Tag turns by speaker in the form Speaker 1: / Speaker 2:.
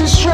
Speaker 1: is true.